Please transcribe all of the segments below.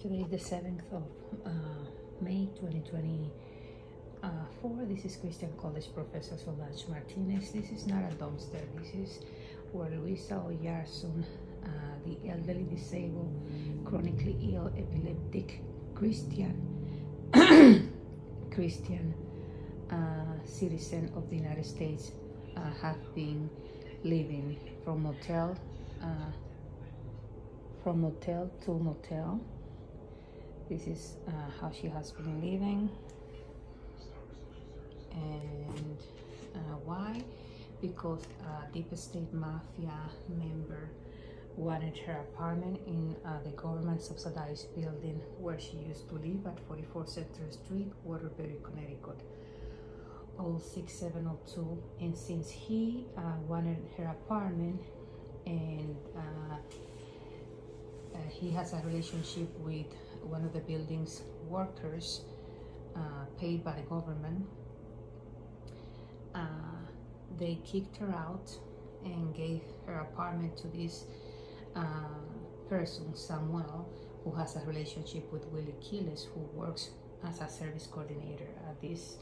Today is the 7th of uh, May 2024. This is Christian College Professor Solange Martinez. This is not a dumpster. This is where Luisa Oyarson, uh, the elderly disabled, chronically ill, epileptic Christian, Christian uh, citizen of the United States, uh, have been living from motel, uh, from motel to motel this is uh, how she has been living. And uh, why? Because a deep state mafia member wanted her apartment in uh, the government subsidized building where she used to live at 44 Center Street, Waterbury, Connecticut. All 06702 and since he uh, wanted her apartment and uh, uh, he has a relationship with one of the building's workers uh, paid by the government. Uh, they kicked her out and gave her apartment to this uh, person, Samuel, who has a relationship with Willie Keeles, who works as a service coordinator at this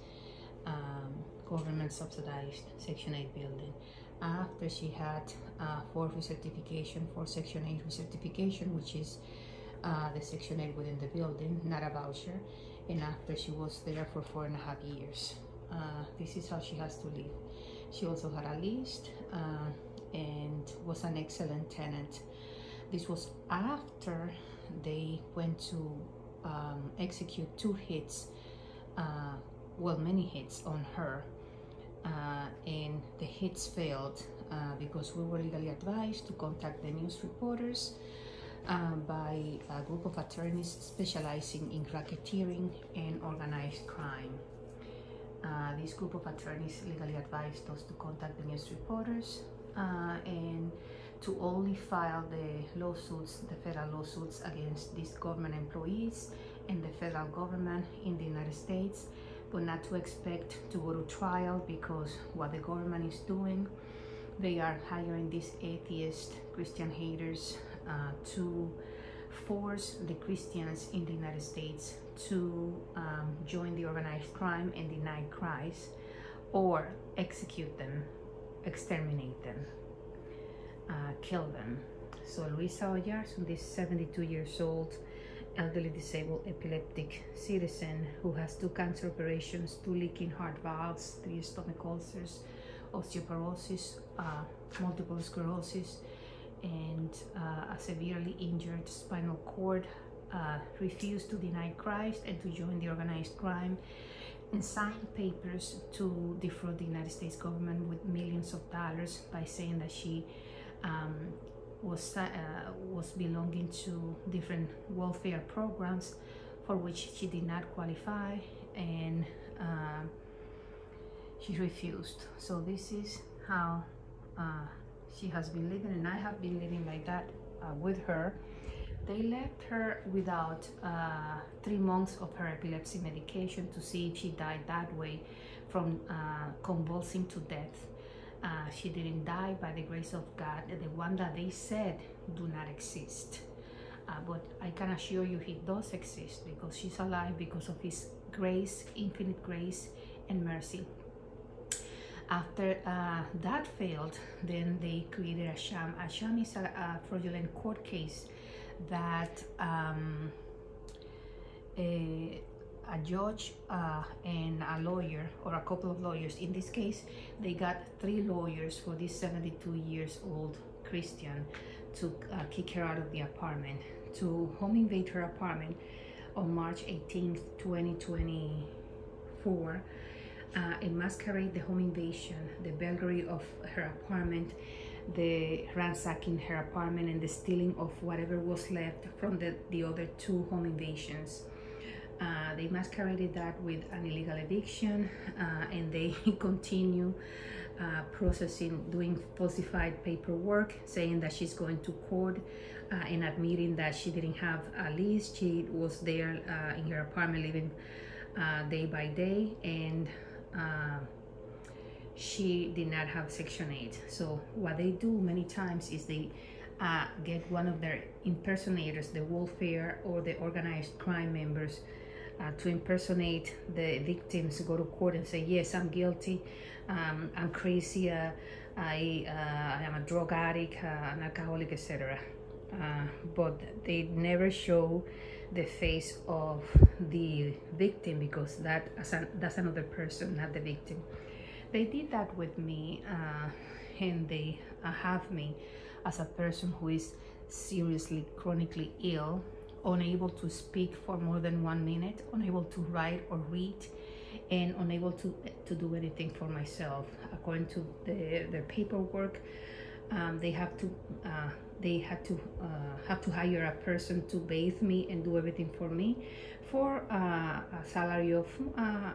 um, government subsidized Section 8 building. After she had uh, for recertification, for Section 8 recertification, which is uh, the Section 8 within the building, not a voucher. And after she was there for four and a half years. Uh, this is how she has to live. She also had a list uh, and was an excellent tenant. This was after they went to um, execute two hits, uh, well, many hits on her. Uh, and the hits failed uh, because we were legally advised to contact the news reporters uh, by a group of attorneys specializing in racketeering and organized crime. Uh, this group of attorneys legally advised us to contact the news reporters uh, and to only file the lawsuits, the federal lawsuits against these government employees and the federal government in the United States, but not to expect to go to trial because what the government is doing, they are hiring these atheist Christian haters uh, to force the Christians in the United States to um, join the organized crime and deny Christ or execute them, exterminate them, uh, kill them. So Luisa Oyarson, this 72 years old, elderly disabled epileptic citizen who has two cancer operations, two leaking heart valves, three stomach ulcers, osteoporosis, uh, multiple sclerosis, and uh, a severely injured spinal cord, uh, refused to deny Christ and to join the organized crime, and signed papers to defraud the United States government with millions of dollars by saying that she um, was uh, was belonging to different welfare programs for which she did not qualify, and uh, she refused. So this is how uh, she has been living and I have been living like that uh, with her. They left her without uh, three months of her epilepsy medication to see if she died that way from uh, convulsing to death. She didn't die by the grace of God, the one that they said do not exist. Uh, but I can assure you he does exist because she's alive because of his grace, infinite grace and mercy after uh, that failed, then they created a sham. A sham is a, a fraudulent court case that um, a, a, judge uh, and a lawyer, or a couple of lawyers, in this case, they got three lawyers for this 72 years old Christian to uh, kick her out of the apartment, to home invade her apartment on March 18th, 2024 uh, a masquerade, the home invasion, the burglary of her apartment, the ransacking her apartment, and the stealing of whatever was left from the, the other two home invasions. Uh, they masqueraded that with an illegal eviction uh, and they continue uh, processing, doing falsified paperwork, saying that she's going to court uh, and admitting that she didn't have a lease. She was there uh, in her apartment living uh, day by day and she did not have section 8 so what they do many times is they get one of their impersonators, the welfare or the organized crime members, uh, to impersonate the victims, go to court and say, "Yes, I'm guilty. Um, I'm crazy. Uh, I, uh, I am a drug addict, uh, an alcoholic, etc." Uh, but they never show the face of the victim because that that's another person, not the victim. They did that with me, uh, and they have me as a person who is seriously chronically ill unable to speak for more than one minute unable to write or read and unable to to do anything for myself according to the, their paperwork um, they have to uh, they had to uh, have to hire a person to bathe me and do everything for me for uh, a salary of uh,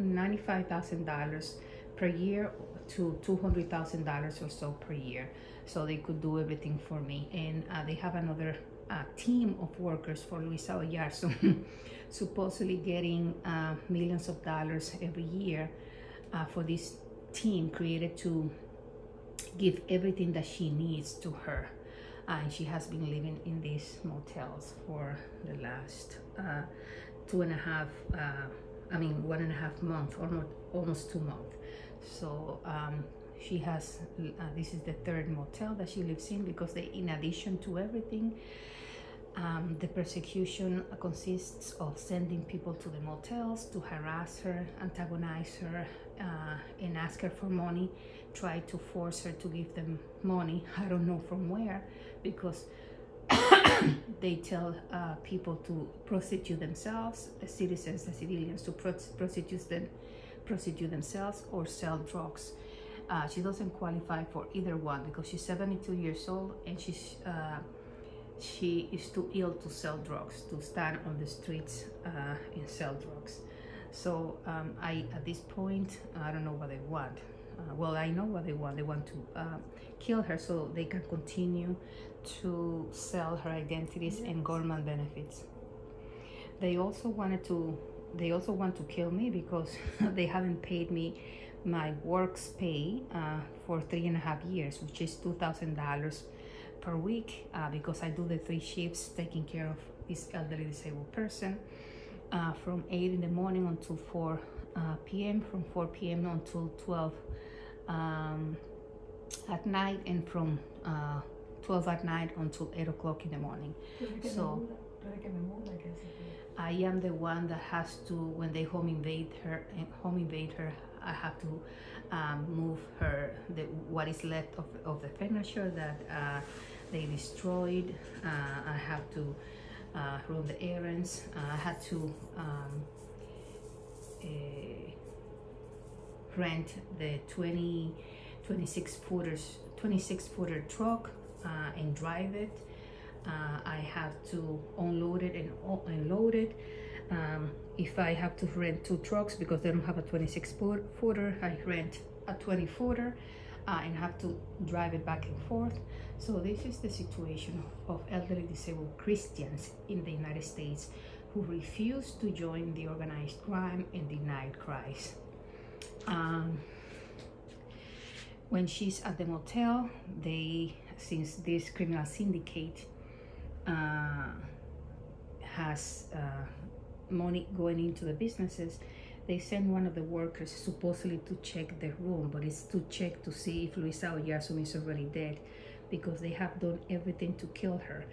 $95,000 per year to $200,000 or so per year. So they could do everything for me. And uh, they have another uh, team of workers for Luisa Oyarzo, supposedly getting uh, millions of dollars every year uh, for this team created to give everything that she needs to her. and she has been living in these motels for the last uh, two and a half, uh, I mean, one and a half months, almost, almost two months. So um, she has, uh, this is the third motel that she lives in because they, in addition to everything, um, the persecution consists of sending people to the motels to harass her, antagonize her, uh, and ask her for money, try to force her to give them money. I don't know from where, because they tell uh, people to prostitute themselves, the citizens, the civilians, to prostitute them, prostitute themselves or sell drugs. Uh, she doesn't qualify for either one because she's 72 years old and she's uh, she is too ill to sell drugs, to stand on the streets uh, and sell drugs. So um, I, at this point, I don't know what they want. Uh, well, I know what they want. They want to uh, kill her so they can continue to sell her identities yes. and government benefits. They also wanted to. They also want to kill me because they haven't paid me my works pay uh, for three and a half years, which is two thousand dollars per week uh, because I do the three shifts taking care of this elderly disabled person uh, from 8 in the morning until 4 uh, p.m., from 4 p.m. until 12 um, at night, and from uh, 12 at night until 8 o'clock in the morning. So I am the one that has to, when they home invade her, eh, home invade her, I have to um, move her, the, what is left of, of the furniture that uh, they destroyed. Uh, I have to uh, run the errands. I had to um, rent the 20, 26 footers, 26 footer truck uh, and drive it. Uh, I have to unload it and unload it. Um, if I have to rent two trucks because they don't have a 26 footer, I rent a 20 footer uh, and have to drive it back and forth. So this is the situation of elderly disabled Christians in the United States who refuse to join the organized crime and denied Christ. Um, when she's at the motel, they, since this criminal syndicate uh, has uh, money going into the businesses, they send one of the workers supposedly to check the room, but it's to check to see if Luisa Oyarzo is already dead because they have done everything to kill her.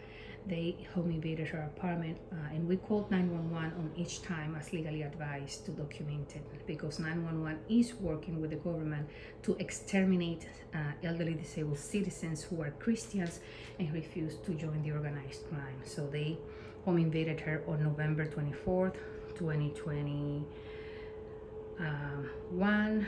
They home invaded her apartment uh, and we called 911 on each time as legally advised to document it because 911 is working with the government to exterminate uh, elderly disabled citizens who are Christians and refuse to join the organized crime. So they home invaded her on November 24th, 2020 um, 1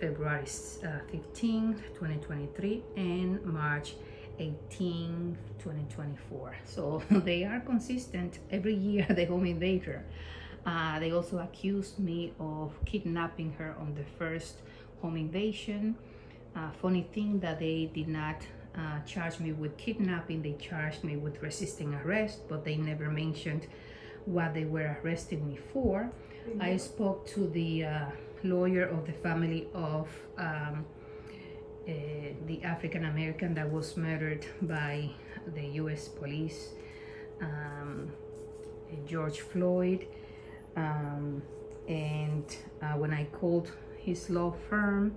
February uh, 15 2023 and March 18 2024 so they are consistent every year the home invader uh, they also accused me of kidnapping her on the first home invasion. Uh, funny thing that they did not uh, charge me with kidnapping they charged me with resisting arrest but they never mentioned what they were arresting me for I spoke to the uh, lawyer of the family of um, the African American that was murdered by the U.S. police, um, George Floyd. Um, and uh, when I called his law firm,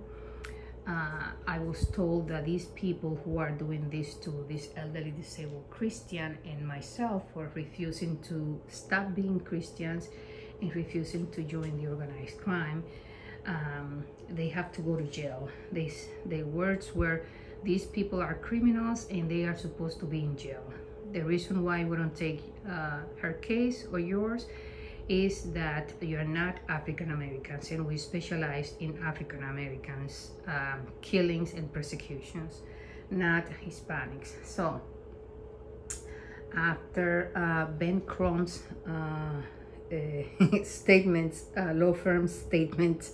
uh, I was told that these people who are doing this to this elderly disabled Christian and myself were refusing to stop being Christians and refusing to join the organized crime. Um, they have to go to jail. They, the words were, these people are criminals and they are supposed to be in jail. The reason why we don't take uh, her case or yours is that you're not African Americans and we specialize in African Americans um, killings and persecutions, not Hispanics. So after uh, Ben Crump's uh, uh, statements, uh, law firm statements,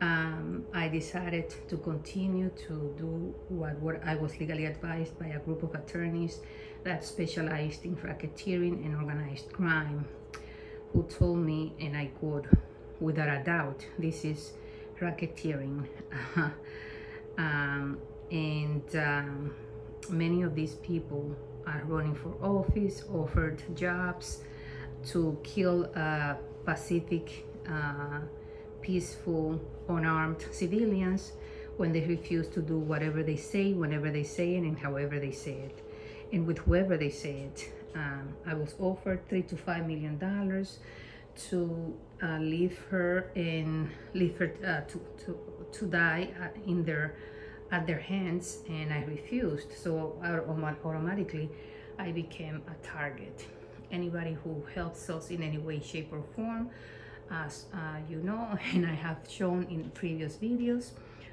um, I decided to continue to do what, what I was legally advised by a group of attorneys that specialized in racketeering and organized crime who told me, and I quote, without a doubt, this is racketeering. um, and um, many of these people are running for office, offered jobs to kill Pacific, uh, peaceful, unarmed civilians when they refuse to do whatever they say, whenever they say it, and however they say it, and with whoever they say it um, I was offered three to five million dollars to uh, leave her and leave her uh, to, to, to die uh, in their at their hands and I refused. So automatically I became a target. Anybody who helps us in any way shape or form as uh, you know and I have shown in previous videos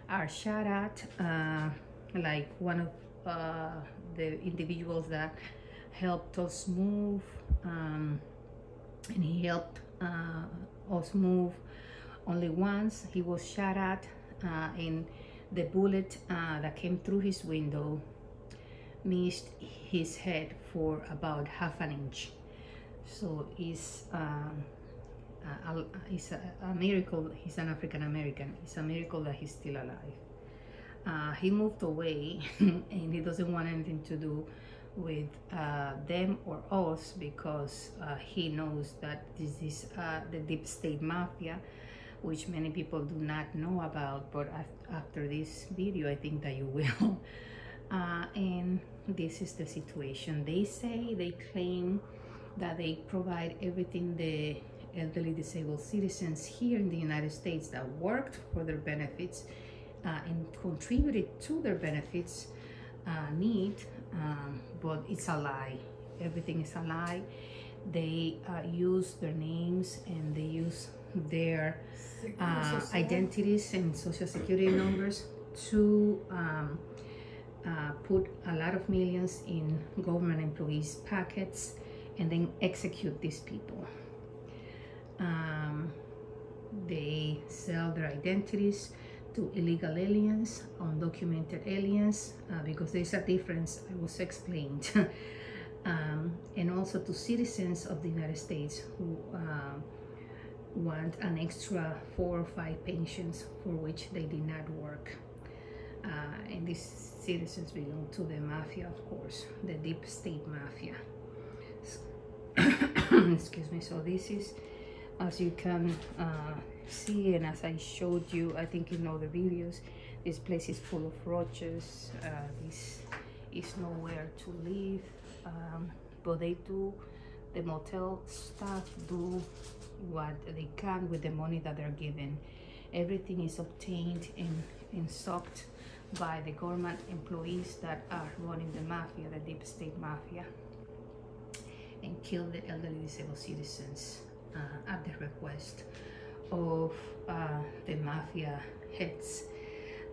are shot at uh, like one of uh, the individuals that helped us move um, and he helped uh, us move only once. He was shot at uh, and the bullet uh, that came through his window missed his head for about half an inch. So it's um, a, it's a, a, miracle he's an African American. It's a miracle that he's still alive. Uh, he moved away and he doesn't want anything to do with uh, them or us because uh, he knows that this is uh, the deep state mafia which many people do not know about but after this video I think that you will. Uh, and this is the situation. They say they claim that they provide everything the elderly disabled citizens here in the United States that worked for their benefits uh, and contributed to their benefits uh, need um, but it's a lie. Everything is a lie. They uh, use their names and they use their uh, identities and social security numbers to um, uh, put a lot of millions in government employees packets and then execute these people. Um, they sell their identities to illegal aliens, undocumented aliens, uh, because there's a difference, I was explained, um, and also to citizens of the United States who uh, want an extra four or five pensions for which they did not work. Uh, and these citizens belong to the mafia, of course, the deep state mafia. Excuse me, so this is, as you can uh, see and as I showed you I think in other videos this place is full of roaches uh, this is nowhere to live um, but they do the motel staff do what they can with the money that they're given. Everything is obtained and, and sucked by the government employees that are running the mafia the deep state mafia and kill the elderly disabled citizens uh, at the request of uh, the mafia heads.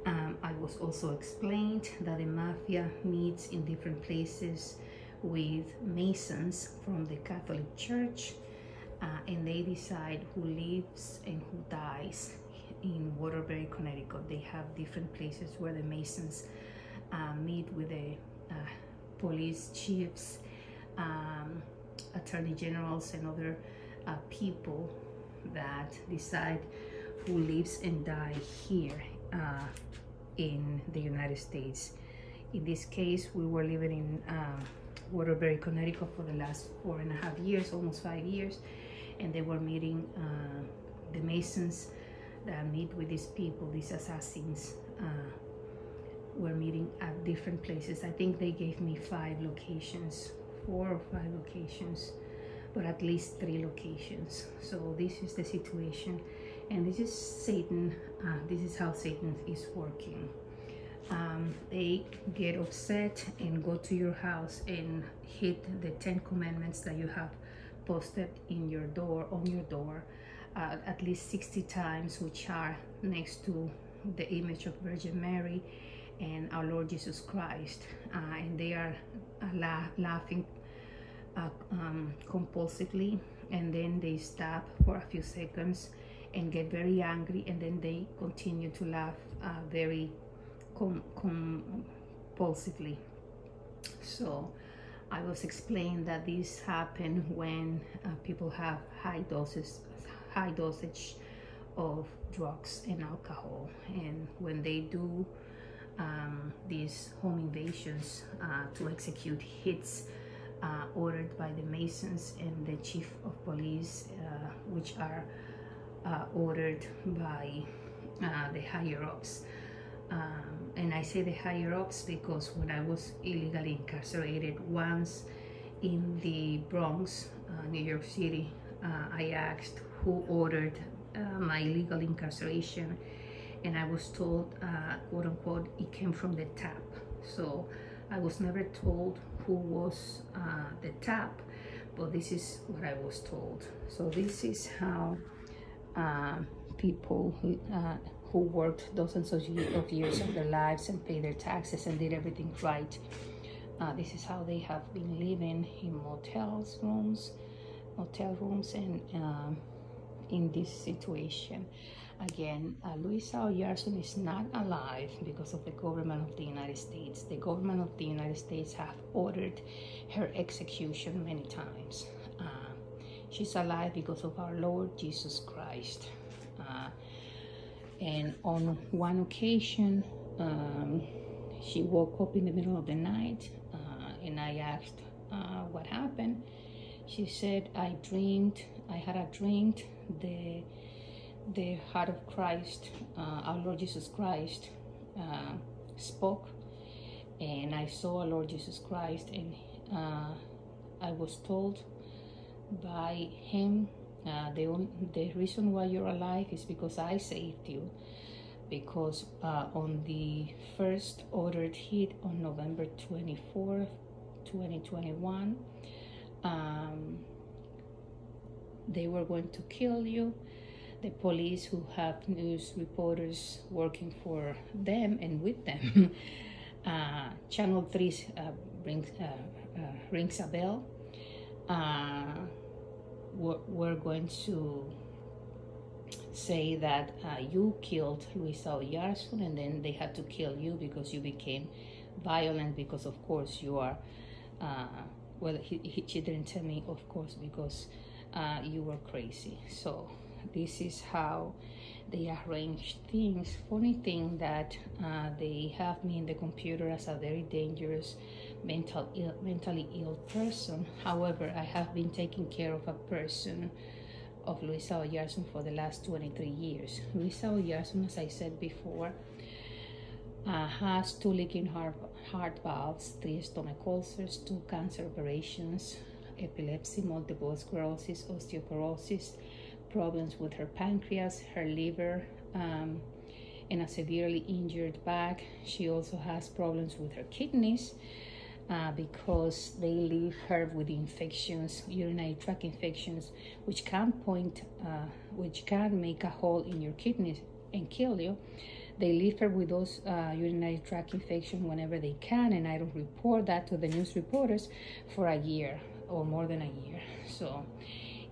Um, I was also explained that the mafia meets in different places with Masons from the Catholic Church uh, and they decide who lives and who dies in Waterbury, Connecticut. They have different places where the Masons uh, meet with the uh, police chiefs, um, attorney generals and other uh, people that decide who lives and die here uh, in the United States. In this case, we were living in uh, Waterbury, Connecticut for the last four and a half years, almost five years, and they were meeting uh, the Masons that meet with these people, these assassins. Uh, were meeting at different places. I think they gave me five locations, four or five locations, but at least three locations. So this is the situation, and this is Satan. Uh, this is how Satan is working. Um, they get upset and go to your house and hit the Ten Commandments that you have posted in your door on your door uh, at least 60 times, which are next to the image of Virgin Mary and our Lord Jesus Christ, uh, and they are uh, la laughing uh, um, compulsively, and then they stop for a few seconds and get very angry, and then they continue to laugh uh, very com compulsively. So I was explaining that this happen when uh, people have high doses, high dosage of drugs and alcohol, and when they do um, these home invasions uh, to execute hits uh, ordered by the Masons and the chief of police, uh, which are uh, ordered by uh, the higher ups. Um, and I say the higher ups because when I was illegally incarcerated once in the Bronx, uh, New York City, I asked who ordered my illegal incarceration and I was told, uh, quote unquote, it came from the tap. So I was never told who was uh, the tap, but this is what I was told. So this is how uh, people who, uh, who worked dozens of years of their lives and paid their taxes and did everything right. Uh, this is how they have been living in motels rooms, motel rooms, and um, in this situation. Again, uh, Louisa is not alive because of the government of the United States. The government of the United States have ordered her execution many times. Uh, she's alive because of our Lord Jesus Christ. Uh, and on one occasion, um, she woke up in the middle of the night uh, and I asked uh, what happened. She said, I dreamed, I had a dream, the the heart of Christ, uh, our Lord Jesus Christ, uh, spoke, and I saw our Lord Jesus Christ, and uh, I was told by Him uh, the only, the reason why you're alive is because I saved you. Because uh, on the first ordered hit on November 24th, 2021, um, they were going to kill you the police who have news reporters working for them and with them. uh, Channel 3 uh, brings, uh, uh, rings a bell. Uh, we're, we're, going to say that uh, you killed Luisa Oyarson and then they had to kill you because you became violent because of course you are well he, he, she didn't tell me of course because you were crazy so this is how they arrange things. Funny thing that uh, they have me in the computer as a very dangerous mental Ill, mentally ill person. However, I have been taking care of a person of Luisa Oyarson for the last 23 years. Luisa Oyarson, as I said before, uh, has two leaking heart, heart valves, three stomach ulcers, two cancer operations, epilepsy, multiple sclerosis, osteoporosis, problems with her pancreas, her liver, um, and a severely injured back. She also has problems with her kidneys uh, because they leave her with infections, urinary tract infections, which can point, uh, which can make a hole in your kidneys and kill you. They leave her with those uh, urinary tract infections whenever they can, and I don't report that to the news reporters for a year or more than a year. So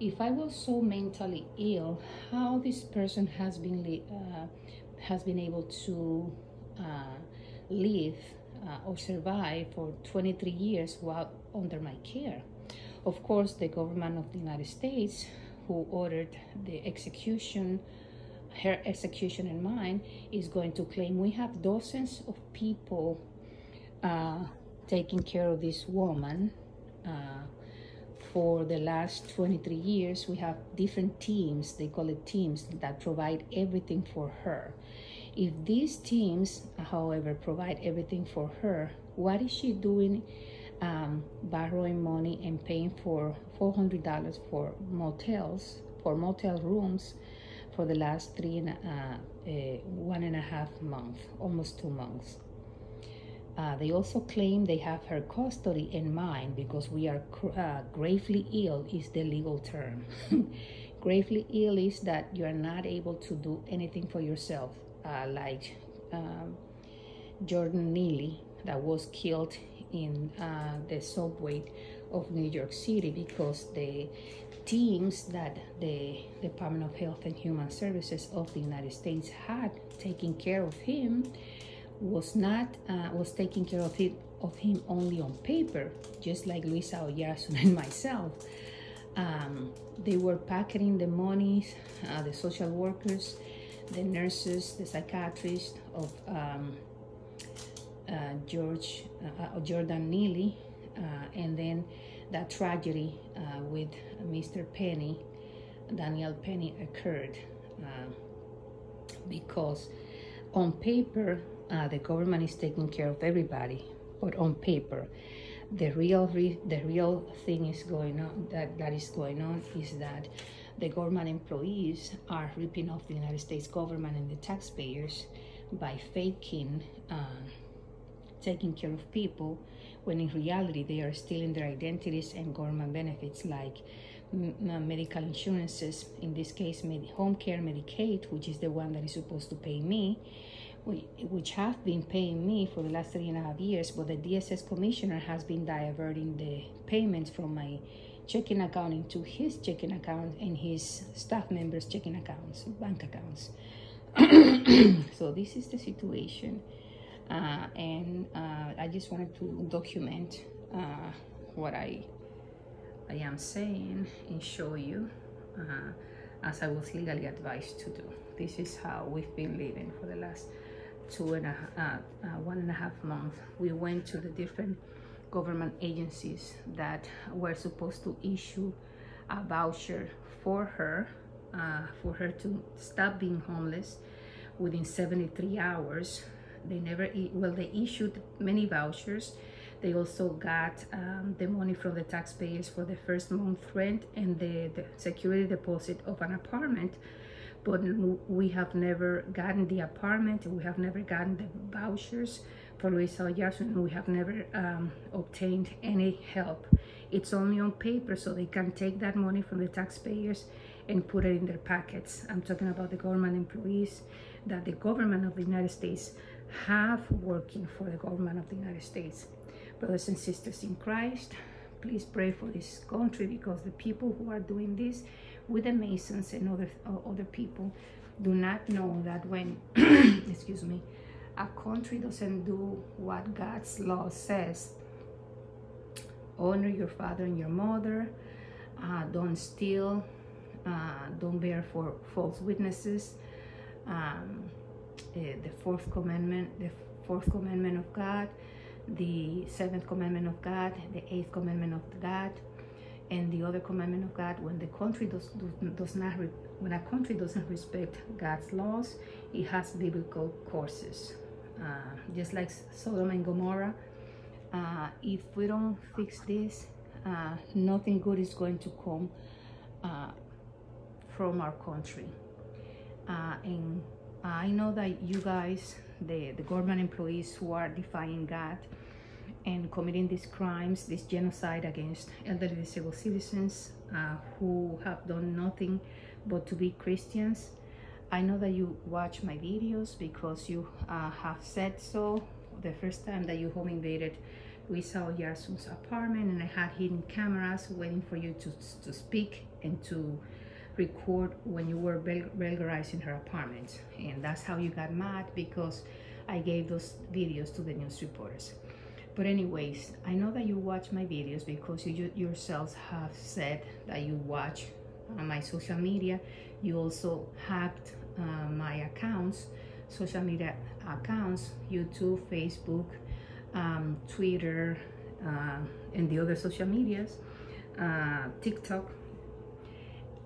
if I was so mentally ill, how this person has been uh, has been able to uh, live uh, or survive for 23 years while under my care. Of course, the government of the United States, who ordered the execution her execution in mind is going to claim we have dozens of people uh, taking care of this woman uh, for the last 23 years we have different teams they call it teams that provide everything for her. If these teams however provide everything for her what is she doing um, borrowing money and paying for $400 for motels for motel rooms for the last three and uh, uh, one and a half months almost two months uh, they also claim they have her custody in mind because we are uh, gravely ill is the legal term. gravely ill is that you are not able to do anything for yourself, uh, like um, Jordan Neely that was killed in uh, the subway of New York City because the teams that the Department of Health and Human Services of the United States had taken care of him was not uh, was taking care of it of him only on paper, just like Luisa Oyarson and myself. Um, they were packing the money, uh, the social workers, the nurses, the psychiatrists of um, uh, George uh, uh, Jordan Neely, uh, and then that tragedy with Mr. Penny, Daniel Penny, occurred because on paper uh, the government is taking care of everybody, but on paper, the real re- the real thing is going on that that is going on is that the government employees are ripping off the United States government and the taxpayers by faking uh, taking care of people when in reality they are stealing their identities and government benefits like medical insurances in this case med- home care medicaid which is the one that is supposed to pay me which have been paying me for the last three and a half years, but the DSS commissioner has been diverting the payments from my checking account into his checking account and his staff members' checking accounts, bank accounts. so this is the situation, uh, and uh, I just wanted to document uh, what I I am saying and show you uh, as I was legally advised to do. This is how we've been living for the last two and a uh, uh, one and a half months, we went to the different government agencies that were supposed to issue a voucher for her, uh, for her to stop being homeless within 73 hours. They never, well, they issued many vouchers. They also got um, the money from the taxpayers for the first month rent and the, the security deposit of an apartment but we have never gotten the apartment we have never gotten the vouchers for Luis Luisa Oyarson we have never um, obtained any help. It's only on paper so they can take that money from the taxpayers and put it in their pockets. I'm talking about the government employees that the government of the United States have working for the government of the United States. Brothers and sisters in Christ please pray for this country because the people who are doing this with the Masons and other uh, other people do not know that when excuse me a country doesn't do what God's law says honor your father and your mother uh, don't steal uh, don't bear for false witnesses um, the, the fourth commandment the fourth commandment of God the seventh commandment of God the eighth commandment of God and the other commandment of God when the country does, does not when a country doesn't respect God's laws it has biblical courses. Uh, just like Sodom and Gomorrah uh, if we don't fix this uh, nothing good is going to come uh, from our country. Uh, and I know that you guys the, the government employees who are defying God and committing these crimes, this genocide against elderly disabled citizens uh, who have done nothing but to be Christians. I know that you watch my videos because you uh, have said so the first time that you home invaded we saw Oyarson's apartment and I had hidden cameras waiting for you to, to speak and to record when you were burglarizing her apartment. And that's how you got mad because I gave those videos to the news reporters. But anyways, I know that you watch my videos because you yourselves have said that you watch on my social media. You also hacked uh, my accounts, social media accounts, YouTube, Facebook, um, Twitter, uh, and the other social medias, uh, TikTok.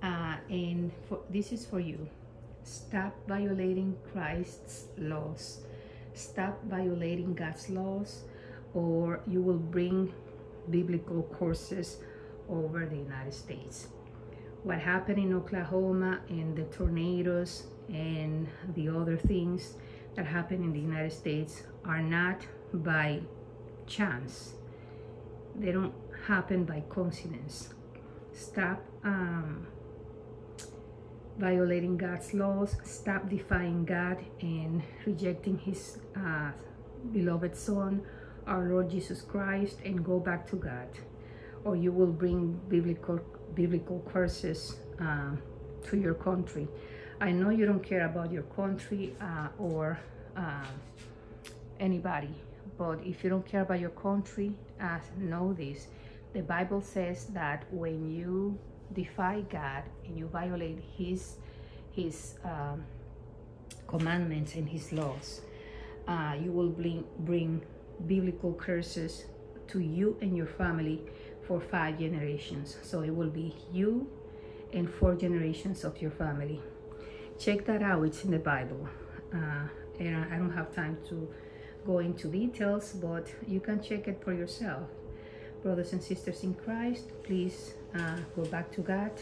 Uh, and for, this is for you. Stop violating Christ's laws. Stop violating God's laws, or you will bring biblical courses over the United States. What happened in Oklahoma and the tornadoes and the other things that happen in the United States are not by chance. They don't happen by coincidence. Stop um, violating God's laws. Stop defying God and rejecting His uh, beloved Son, our Lord Jesus Christ, and go back to God. Or you will bring biblical biblical curses uh, to your country. I know you don't care about your country uh, or uh, anybody, but if you don't care about your country, uh, know this. The Bible says that when you defy God and you violate His His um, commandments and His laws, uh, you will bring bring biblical curses to you and your family for five generations. So it will be you and four generations of your family. Check that out, it's in the Bible. Uh, and I don't have time to go into details, but you can check it for yourself. Brothers and sisters in Christ, please uh, go back to God.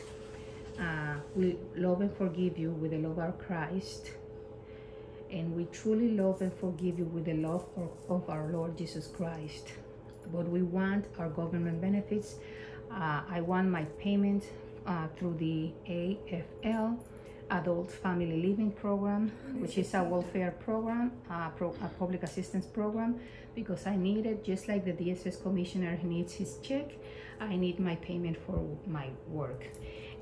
Uh, we love and forgive you with the love of Christ. And we truly love and forgive you with the love of, our Lord Jesus Christ but we want our government benefits. Uh, I want my payment uh, through the AFL, Adult Family Living Program, which is a welfare program, pro, a public assistance program, because I need it just like the DSS commissioner needs his check. I need my payment for my work.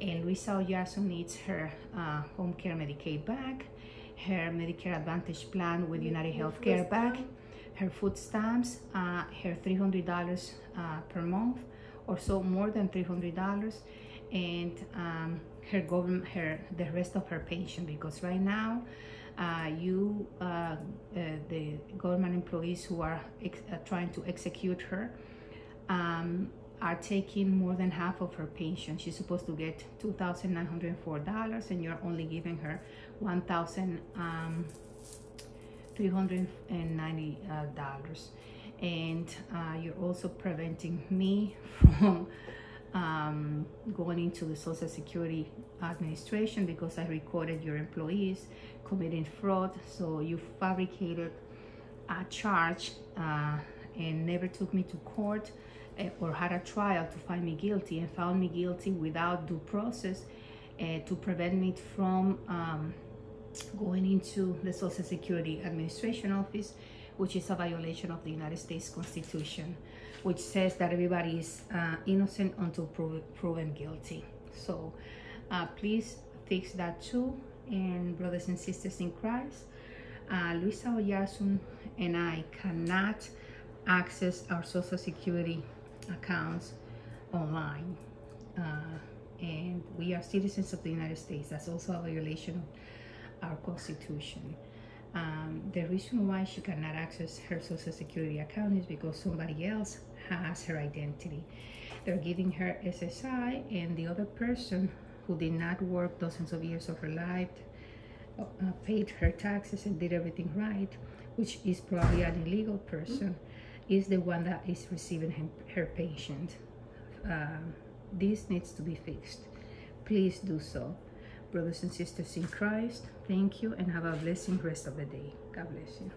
And Luisa Oyarzo needs her uh, home care Medicaid back, her Medicare Advantage plan with United Healthcare back, her food stamps, uh, her $300 uh, per month or so more than $300 and um, her government her the rest of her pension because right now uh, you uh, uh, the government employees who are uh, trying to execute her um, are taking more than half of her pension. She's supposed to get $2,904 and you're only giving her 1000 um, $390 and uh, you're also preventing me from um, going into the Social Security Administration because I recorded your employees committing fraud. So you fabricated a charge uh, and never took me to court uh, or had a trial to find me guilty and found me guilty without due process uh, to prevent me from um, going into the Social Security Administration office, which is a violation of the United States Constitution, which says that everybody is uh, innocent until prov proven guilty. So uh, please fix that too. And brothers and sisters in Christ, uh, Luisa Oyarzo and I cannot access our Social Security accounts online. Uh, and we are citizens of the United States. That's also a violation our constitution. Um, the reason why she cannot access her social security account is because somebody else has her identity. They're giving her SSI and the other person who did not work dozens of years of her life, uh, paid her taxes and did everything right, which is probably an illegal person, is the one that is receiving her, patient. Um, this needs to be fixed. Please do so. Brothers and sisters in Christ, thank you and have a blessing rest of the day. God bless you.